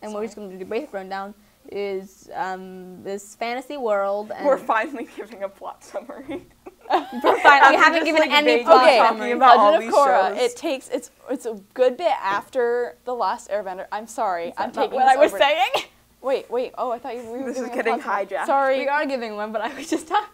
and what we're just going to do the basic rundown. Is um, this fantasy world? And We're finally giving a plot summary. [laughs] we're fine. We haven't given like, any plot okay, summary. about all Legend of these Korra. shows. It takes it's it's a good bit after the last Airbender. I'm sorry, I'm taking what I was over. saying. Wait, wait. Oh, I thought you we were This is doing a getting plot hijacked. Sorry. We are giving one, but I was just talking.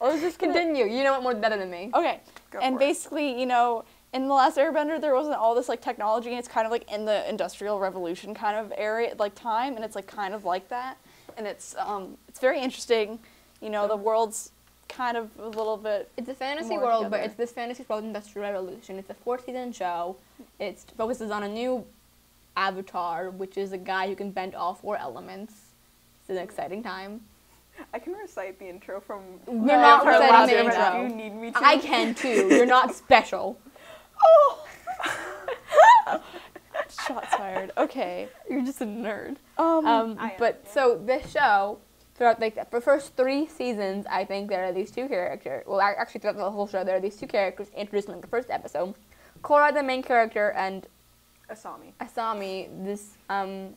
I was just Continue. You know it more better than me. Okay. Go and for it. basically, you know, in the last Airbender, there wasn't all this like technology. And it's kind of like in the Industrial Revolution kind of area, like time, and it's like kind of like that. And it's um, it's very interesting. You know, the world's kind of a little bit. It's a fantasy More world, but it's this fantasy world industrial revolution. It's a four season show. It focuses on a new avatar, which is a guy who can bend all four elements. It's an exciting time. I can recite the intro from. You're No, not reciting the intro. You need me to. I can too. You're not [laughs] special. Oh. [laughs] Shots fired. Okay. You're just a nerd. Um. Um, am, but yeah. so this show, throughout like the first three seasons, I think there are these two characters. Well, actually throughout the whole show, there are these two characters introduced in like, the first episode. Korra, the main character, and Asami. Asami, this um,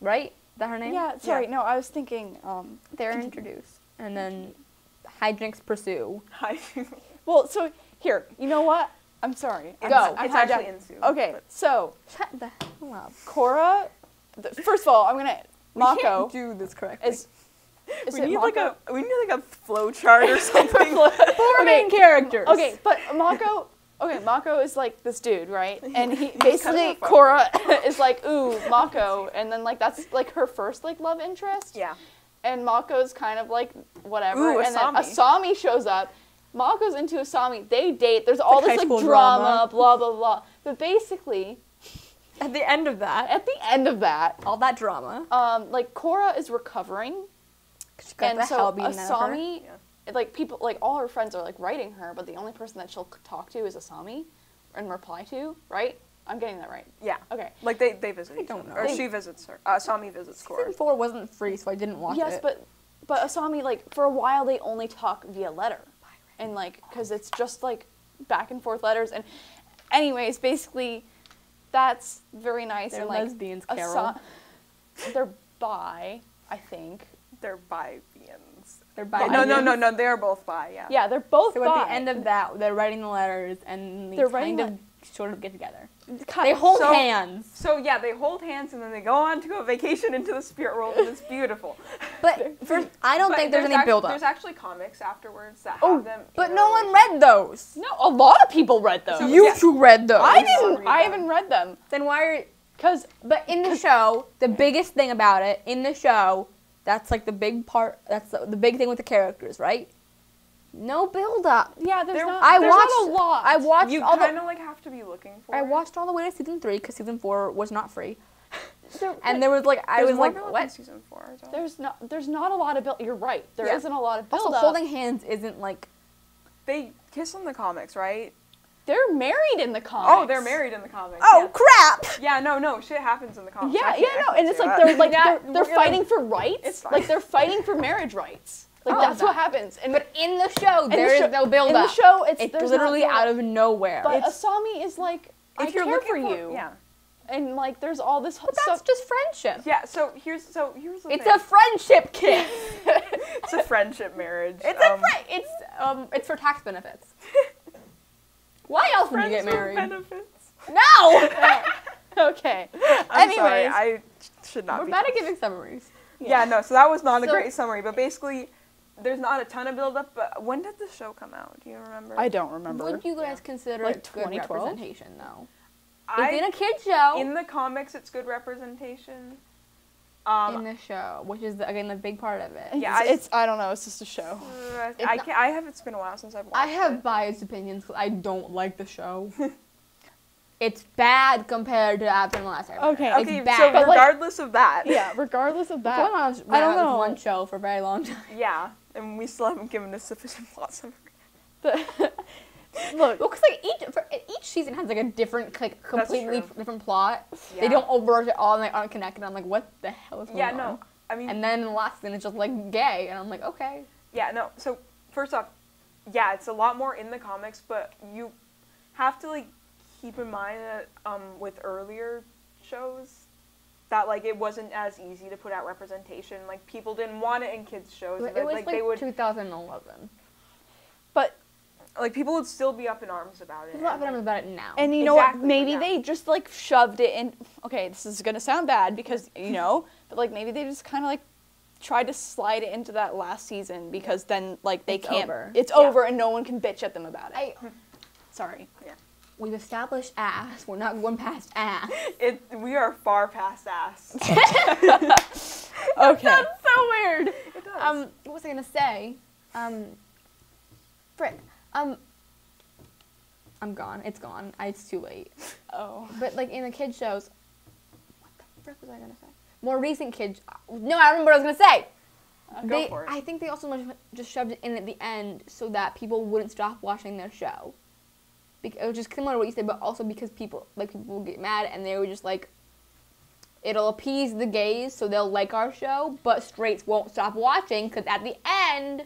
right? Is that her name? yeah. Sorry. No, I was thinking. Um. They're introduced, and then hijinks pursue. Hi. Well, so here. You know what? I'm sorry. Go. I'm actually hijacked. Insu. Okay. but So Shut the hell up. Th- First of all, I'm gonna. We Mako can't do this correctly. is. Is we need Mako? like a we need like a flow chart or [laughs] something. four okay, main characters. Okay, but Mako. Okay, Mako is like this dude, right? [laughs] And he basically of a. Korra [laughs] is like, ooh, [laughs] Mako, and then like that's like her first like love interest. yeah. And Mako's kind of like whatever. Ooh, and then Asami. Asami shows up. Mako's into Asami. They date. There's all like this like drama, drama. blah blah blah. But basically, At the end of that, at the end of that, all that drama. um, like Korra is recovering, and so hell beaten out of her. Asami, like people, like all her friends are like writing her, but the only person that she'll talk to is Asami, and reply to. Right? I'm getting that right. Yeah. Okay. Like they they visit I each don't other. know. Or They- she visits her. Uh, Asami visits Season Korra. four wasn't free, so I didn't watch yes, it. but but Asami like for a while they only talk via letter, and like because it's just like back and forth letters and, anyways, basically, that's very nice They're and like lesbians, Asa- Carol. they're bi, I think. They're bi-vians. They're Yeah, no, no, no, no. They're both bi. Yeah. Yeah, they're both So bi. at the end of that, they're writing the letters and they They're kind writing of sort of get together. Ki- They hold So- hands. So yeah, they hold hands and then they go on to a vacation into the spirit world, and it's beautiful. But [laughs] first, I don't But think there's, any act- build up. There's actually comics afterwards that oh, have Oh, them. But no one read those. No, a lot of people read those. So- You yeah. two read those. I did not read I them. haven't read them Then why are? because But in the show, the biggest thing about it in the show, that's like the big part. That's the, the big thing with the characters, right? No build up. yeah, there's There- not. I there's watched. not a lot. I watched You all the. kind of like have to be looking for. I it. watched all the way to season three because season four was not free, [laughs] There- and there was like I was like, what? Season four. though. There's not. There's not a lot of build. You're right. There Yeah. not a lot of build Also, up. holding hands isn't like. They kiss in the comics, right? They're married in the comics. Oh, they're married in the comics. Oh crap! Yeah. yeah, no, no, shit happens in the comics. Yeah, I yeah, no, and it's like that. they're like Yeah, they're, they're fighting like- for rights. It's fine. Like they're fighting for marriage rights. Like Oh, that's what happens. And But in the show, in the there is show- no build in up. the show, it's, it's there's literally not out of nowhere. But It's- Asami is like, I you're care looking for you. yeah, And like, there's all this but that's stuff. just friendship. yeah. So here's so here's the It's thing. a friendship kiss. [laughs] it's a friendship marriage. it's a um, friend. It's um. It's for tax benefits. [laughs] Why else would you get married? benefits. No. [laughs] [laughs] okay. I'm Anyways, sorry, I should not be. We're be. bad at giving summaries. Yeah, no. So that was not a great summary, but basically, there's not a ton of build up. But when did the show come out? Do you remember? I don't remember. Would you guys consider Like it good representation though? I- it's in a kids show. in the comics, it's good representation. Um, in the show, which is the, again the big part of it. Yeah, it's, I- it's I don't know. It's just a show. uh, It's I not- can I have. It's been a while since I've watched. I have It. biased opinions 'cause I don't like the show. [laughs] it's bad compared to Avatar the Last Airbender. Okay. It's Okay, bad. so But, like- regardless of that, Yeah. Regardless of that. only on- I don't on know. one show for a very long time. yeah, and we still haven't given a sufficient plot summary. [laughs] [laughs] look. Because like each for, each season has like a different, like completely different plot. Yeah. They don't overwork it all and they aren't connected. I'm like, what the hell is going Yeah, on? no. I mean, And then the last thing is just like gay, and I'm like, okay. yeah, no. So first off, yeah, it's a lot more in the comics, but you have to like keep in mind that um, with earlier shows that like it wasn't as easy to put out representation. Like people didn't want it in kids shows. It was like, like they would 2011. But like people would still be up in arms about it. There's a lot of and, about it now. and you know Exactly, what? Maybe they just like shoved it in. Okay, this is gonna sound bad because you know, but like maybe they just kind of like tried to slide it into that last season because then like they It's can't. over. It's Yeah. over and no one can bitch at them about it. I, Sorry. we've established ass. We're not going past ass. [laughs] It we are far past ass. [laughs] Okay. That's so weird. It does. Um, what was I gonna say? Um, frick. Um, I'm gone. It's gone. I, it's too late. [laughs] oh. But like in the kids shows, what the frick was I gonna say? More recent kids. No, I remember what I was gonna say. Uh, Go they, for it. I think they also just shoved it in at the end so that people wouldn't stop watching their show. Because, which is similar to what you said, but also because people like people will get mad and they were just like, it'll appease the gays so they'll like our show, but straights won't stop watching because at the end,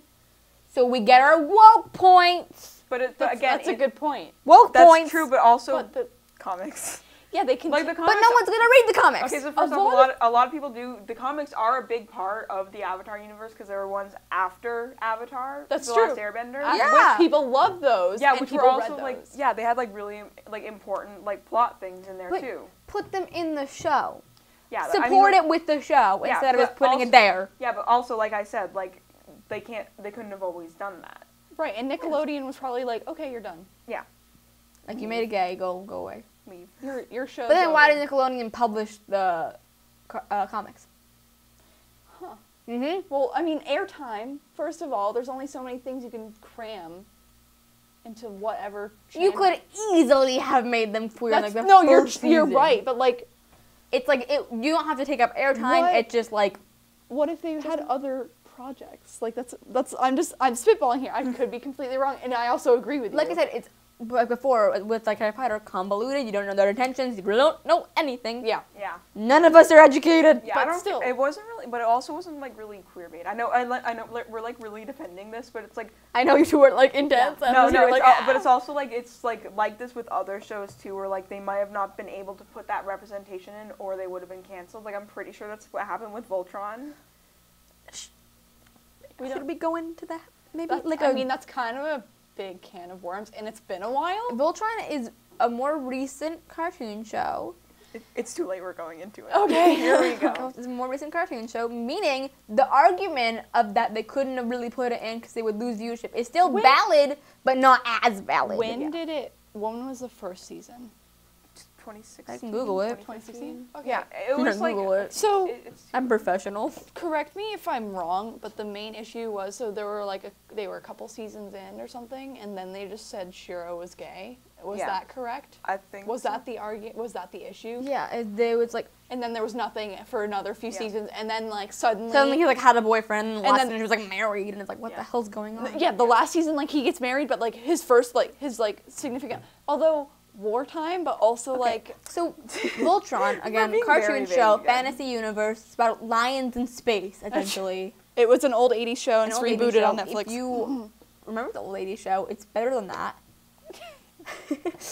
so we get our woke points. but it, That's, again, that's a good point. Woke That's points. true, but also But the, comics. yeah, they can. Like the But no one's gonna read the comics. Okay, so A first off, a lot lot, a lot of people do. The comics are a big part of the Avatar universe because there were ones after Avatar. That's the true. Last Airbender. uh, Yeah. Which people love those. Yeah, and which were people also read like those. yeah, they had like really like important like plot things in there But too. Put them in the show. Yeah, Support I mean, like- it with the show Yeah, instead of just putting also- it there. Yeah, but also like I said, like they can't, they couldn't have always done that. Right, and Nickelodeon was probably like, okay, you're done. Yeah, Like you made a gay, go go away. leave. Your your [laughs] show. But then why did Nickelodeon publish the uh, comics? Huh. Mm-hmm. Well, I mean, airtime. First of all, there's only so many things you can cram into whatever. You could easily have made them queer. That's, like the no, you're first you're right, but like, It's like it, you don't have to take up airtime. It's just like what if they had other projects? Like that's that's. I'm just I'm spitballing here. I [laughs] could be completely wrong, and I also agree with you. like I said, it's like before with like Harry Potter, convoluted. You don't know their intentions. You really don't know anything. Yeah. Yeah, None of us are educated. yeah. But I don't. still. It wasn't really, but it also wasn't like really queer bait. I know, I, I know, we're like really defending this, but it's like I know you two were like intense. and no, no, it's like, al- but it's also like it's like like this with other shows too, where like they might have not been able to put that representation in, or they would have been canceled. Like I'm pretty sure that's what happened with Voltron. We Should don't- we go into that? Maybe That's, like I a- mean, that's kind of a big can of worms, and it's been a while. Voltron is a more recent cartoon show. It, it's too late. We're going into it. Okay. [laughs] here we go. [laughs] It's a more recent cartoon show, meaning the argument of that they couldn't have really put it in because they would lose viewership is still When- valid, but not as valid. When Yeah. did it? When was the first season? 2016. I can Google it. 2016. Okay. Yeah, it was like Google it. So it- it's I'm professional. correct me if I'm wrong, but the main issue was so there were like a, they were a couple seasons in or something, and then they just said Shiro was gay. Was Yeah. that correct? I think Was so. that the argument? Was that the issue? Yeah, it, they was like And then there was nothing for another few Yeah. seasons, and then like suddenly. suddenly he like had a boyfriend, and, And then- season he was like married, and it's like what Yeah. the hell's going on? yeah, the last season like he gets married, but like his first like his like significant, although wartime, but also like So [laughs] Voltron again, cartoon show, again. fantasy universe. It's about lions in space, [laughs] essentially. it was an old '80s show and An it's old 80s rebooted on. Netflix. If you [laughs] remember the old lady show, it's better than that.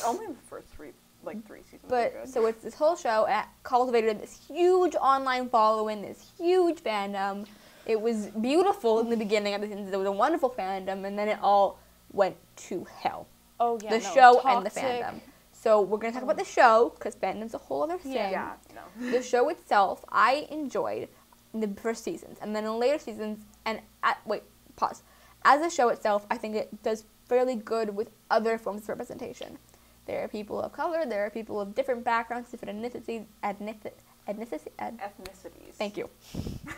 only the first three, like three seasons. But so it's this whole show at, cultivated this huge online following, this huge fandom. It was beautiful in the beginning of the was a wonderful fandom, and then it all went to hell. oh yeah, the no, show and the fandom. So we're gonna talk about the show because fandom's a whole other thing. Yeah. yeah, no. The show itself, I enjoyed in the first seasons, and then in later seasons, and at, wait, pause. As a show itself, I think it does fairly good with other forms of representation. There are people of color, there are people of different backgrounds, different ethnicities, ethnici- ethnicity, eth- Ethnicities. Thank you.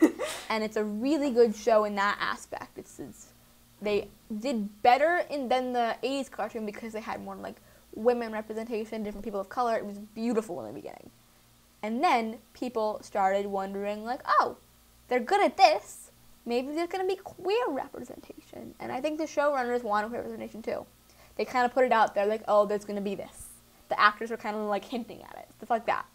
[laughs] and it's a really good show in that aspect. It's, it's they did better in than the '80s cartoon because they had more like women representation, different people of color. It was beautiful in the beginning, and then people started wondering like, oh, they're good at this. Maybe there's gonna be queer representation, and I think the showrunners wanted queer representation too. They kind of put it out there like, oh, there's gonna be this. The actors were kind of like hinting at it, stuff like that.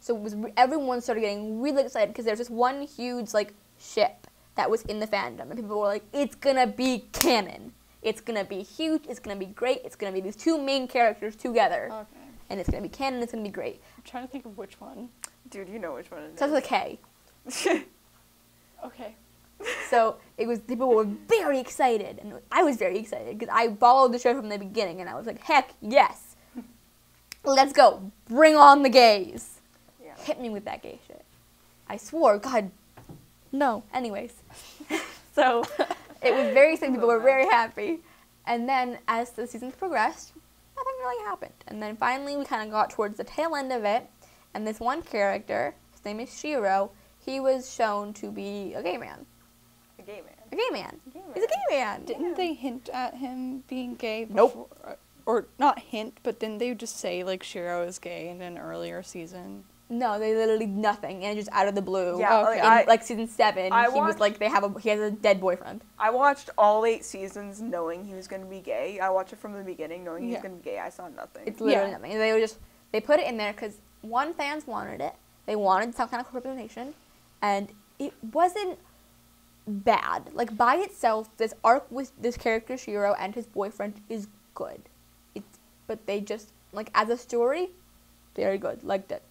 So it was everyone started getting really excited because there's this one huge like ship that was in the fandom, and people were like, "It's gonna be canon. It's gonna be huge. It's gonna be great. It's gonna be these two main characters together, Okay. and it's gonna be canon. It's gonna be great. I'm trying to think of which one. Dude, you know which one it Starts with a K. [laughs] Okay. So it was people were very excited, and I was very excited because I followed the show from the beginning, and I was like, heck yes, let's go, bring on the gays. yeah. Hit me with that gay shit. I swore, God, no. Anyways, [laughs] so [laughs] it was very exciting. People were very happy, and then as the seasons progressed, nothing really happened. And then finally, we kind of got towards the tail end of it, and this one character, his name is Shiro, he was shown to be a gay man. A gay man. A gay man. A gay He's a gay man. Didn't Yeah. they hint at him being gay? Nope. Before, or not hint, but didn't they just say like Shiro is gay in an earlier season? No, they literally nothing, and just out of the blue. Yeah, oh, Okay. like, In, I, like season seven, I he was like they have a he has a dead boyfriend. I watched all eight seasons knowing he was going to be gay. I watched it from the beginning knowing he was Yeah. going to be gay. I saw nothing. It's literally Yeah. nothing. And they were just they put it in there because one fans wanted it. They wanted some kind of representation, and it wasn't bad. Like by itself, this arc with this character Shiro and his boyfriend is good. It's but they just like as a story, very good. Liked it.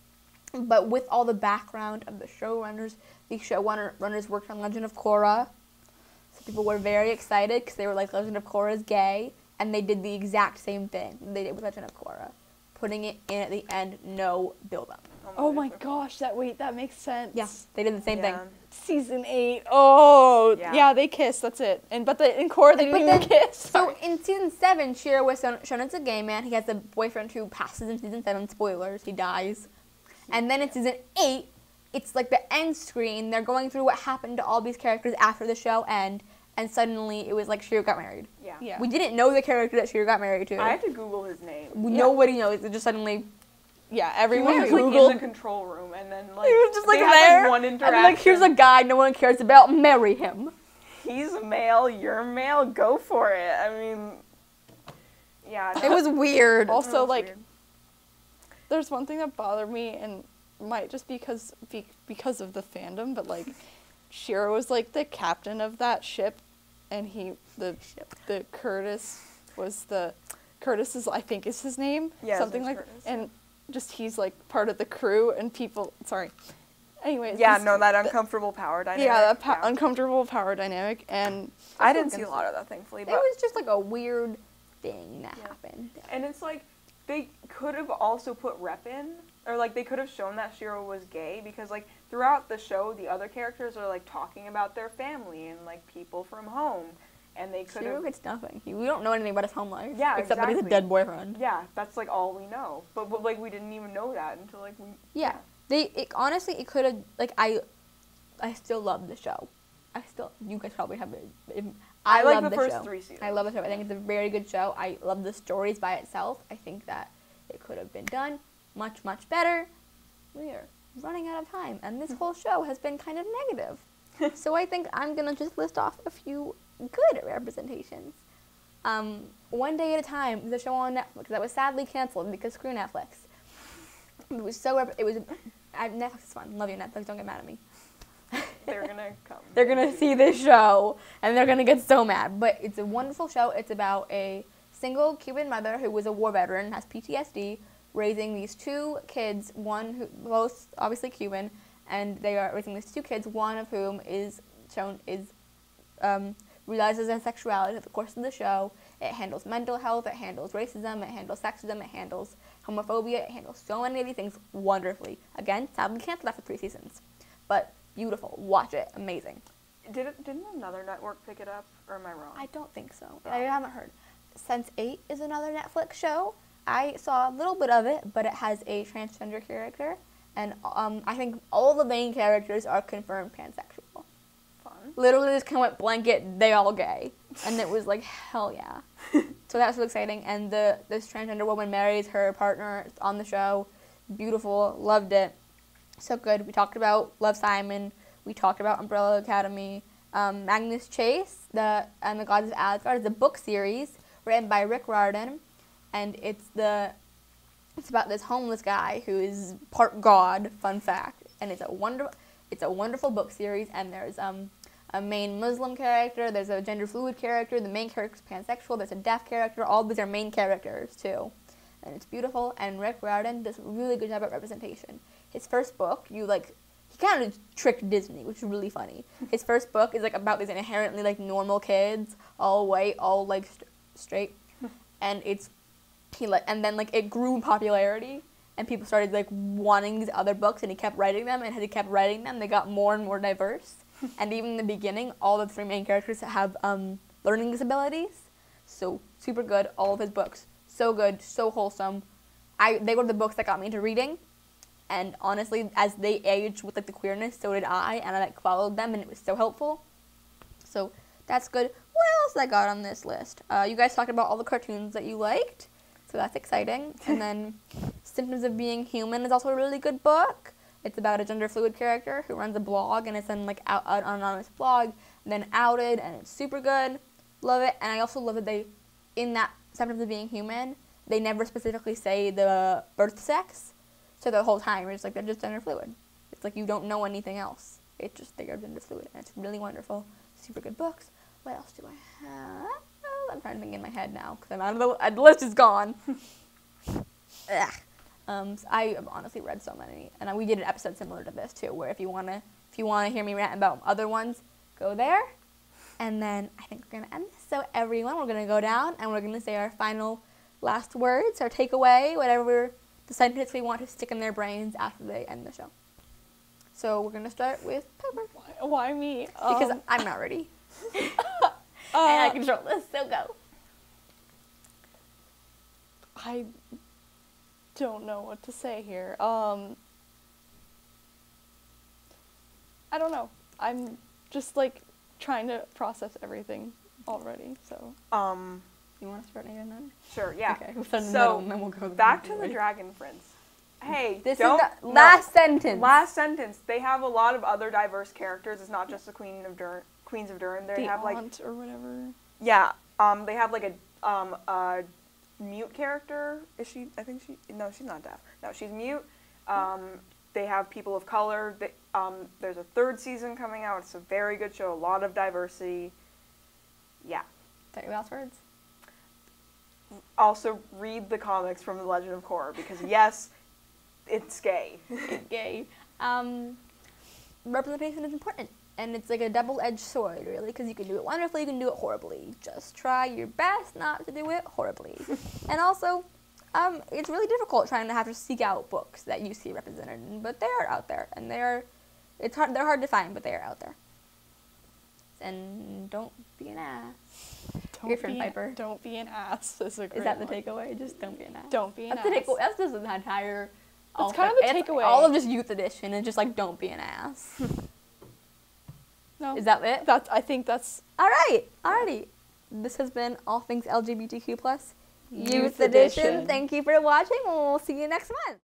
But with all the background of the showrunners, the showrunners worked on Legend of Korra. So people were very excited because they were like, Legend of Korra is gay. And they did the exact same thing they did with Legend of Korra. Putting it in at the end, no build up. Oh my oh gosh, that wait, that makes sense. Yeah, they did the same thing. Season eight. Oh, Yeah. yeah, they kiss. That's it. And but the in Korra they But didn't even then- kiss. So in season seven, Shiro was shown, shown as a gay man. He has a boyfriend who passes in season seven. Spoilers, he dies. And then in season eight, it's like the end screen. They're going through what happened to all these characters after the show end, and suddenly it was like Shiro got married. Yeah. Yeah. We didn't know the character that Shiro got married to. I had to Google his name. Nobody knows. It just suddenly yeah, He everyone. was Googled. like in the control room, and then like he was just like they had, like, one and interaction. like, here's a guy no one cares about. Marry him. He's a male. You're a male. Go for it. I mean, yeah. It was weird. Also, was like, weird. There's one thing that bothered me, and might just because be, because of the fandom, but like, [laughs] Shiro was like the captain of that ship, and he the the Curtis was the Curtis is I think is his name Yeah, something like Curtis. and just he's like part of the crew and people sorry. Anyways, yeah, no, that the- uncomfortable power dynamic. yeah, that pa- yeah. uncomfortable power dynamic, and I didn't see a lot of that, thankfully. But it was just like a weird thing that Yeah. happened. and it's like they could have also put rep in, or like they could have shown that Shiro was gay because like throughout the show, the other characters are like talking about their family and like people from home, and they could Shiro gets nothing. He, we don't know anything about his home life. Yeah, except that he's a dead boyfriend. Yeah, that's like all we know. But, but like we didn't even know that until like we. Yeah, they it, honestly it could have like I, I still love the show. I still you guys probably have it. it- I, I, like love the first show. three seasons. I love the show. I think it's a very good show. I love the stories by itself. I think that it could have been done much much better. We are running out of time, and this [laughs] whole show has been kind of negative. [laughs] so I think I'm gonna just list off a few good representations. Um, One Day at a Time the show on Netflix that was sadly canceled because screw Netflix. It was so it was I, Netflix is fun. Love you Netflix. Don't get mad at me. They're gonna come. They're gonna see this show and they're gonna get so mad. But it's a wonderful show. It's about a single Cuban mother who was a war veteran, has PTSD, raising these two kids. One who both obviously Cuban, and they are raising these two kids. One of whom is shown is um, realizes their sexuality at the course of the show. It handles mental health. It handles racism. It handles sexism. It handles homophobia. It handles so many of these things wonderfully. Again, sadly canceled after three seasons, but beautiful. Watch it. Amazing. Did it, didn't another network pick it up, or am I wrong? I don't think so. Oh. I haven't heard. Sense 8 is another Netflix show. I saw a little bit of it, but it has a transgender character. And um, I think all the main characters are confirmed pansexual. Fun. Literally just kind of went blanket, they all gay. And it was like, hell yeah. [laughs] so that was so exciting. And the this transgender woman marries her partner on the show. Beautiful. Loved it. So good. We talked about Love Simon. We talked about Umbrella Academy. Um, Magnus Chase, the and the Gods of Asgard is a book series written by Rick Riordan, and it's the it's about this homeless guy who is part god. Fun fact, and it's a wonder it's a wonderful book series. And there's um a main Muslim character. There's a gender fluid character. The main character is pansexual. There's a deaf character. All these are main characters too, and it's beautiful. And Rick Riordan does a really good job at representation. His first book, you like, he kind of tricked Disney, which is really funny. [laughs] His first book is like about these inherently like normal kids, all white, all like st- straight, [laughs] and it's he like and then like it grew in popularity and people started like wanting these other books and he kept writing them and as he kept writing them they got more and more diverse. [laughs] And even in the beginning all the three main characters have um, learning disabilities. So super good all of his books. So good so wholesome. I they were the books that got me into reading and honestly as they aged with like the queerness so did i and i like followed them and it was so helpful so that's good what else i got on this list uh, you guys talked about all the cartoons that you liked so that's exciting. [laughs] And then Symptoms of Being Human is also a really good book. It's about a gender fluid character who runs a blog and it's then like out, out an anonymous blog, then outed, and it's super good. Love it. And I also love that they, in that Symptoms of Being Human, they never specifically say the birth sex. So the whole time it's like they're just gender fluid. It's like you don't know anything else. It's just they are gender fluid, and it's really wonderful. Super good books. What else do I have? I'm trying to think in my head now because I'm out of the, uh, the list is gone. [laughs] Um, so I have honestly read so many, and we did an episode similar to this too, where if you wanna if you wanna hear me rant about other ones, go there. And then I think we're gonna end this. So everyone, we're gonna go down and we're gonna say our final last words, our takeaway, whatever the sentence we want to stick in their brains after they end the show. So we're gonna start with Pepper Why, why me? because Um, I'm not ready [laughs] and I uh, control this. So go. I don't know what to say here. Um, I don't know. I'm just like trying to process everything already. So Um, You want to start again then? sure, yeah. Okay, we'll start in the So, middle and then we'll go Back to the. Dragon Prince. Hey, This is the no. last sentence. Last sentence. They have a lot of other diverse characters. It's not just the Queen of Dur- Queens of Duren. They the have like aunt or whatever. yeah. Um, they have like a um a mute character. Is she? I think she. No, she's not deaf. No, she's mute. Um, they have people of color. They, um, there's a third season coming out. It's a very good show. A lot of diversity. Yeah. Say your last words. Also, read the comics from The Legend of Korra because [laughs] yes, it's gay. [laughs] Gay. Um, representation is important, and it's like a double-edged sword, really, because you can do it wonderfully, you can do it horribly. Just try your best not to do it horribly. [laughs] and also, um, it's really difficult trying to have to seek out books that you see represented, but they are out there, and they are. It's hard. They're hard to find, but they are out there. And don't be an ass. Don't Your be Piper. An, don't be an ass. [laughs] Is, a Is that the one. takeaway? Just don't be an ass. Don't be an That's the ass. take- That's just the entire. all kind of the takeaway. All of this youth edition is just like don't be an ass. [laughs] No, Is that it? that's. I think that's All right, alrighty. This has been all things LGBTQ plus Youth youth edition. edition. Thank you for watching. and We'll see you next month.